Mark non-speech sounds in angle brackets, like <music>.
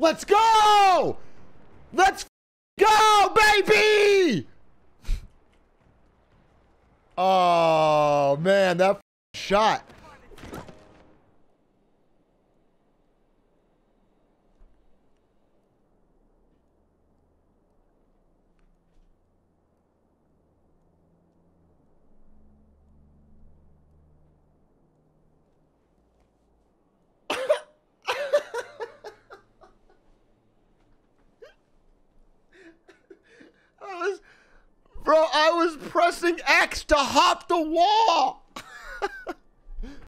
Let's go! Let's go, baby! <laughs> Oh, man, that shot. was pressing X to hop the wall. <laughs>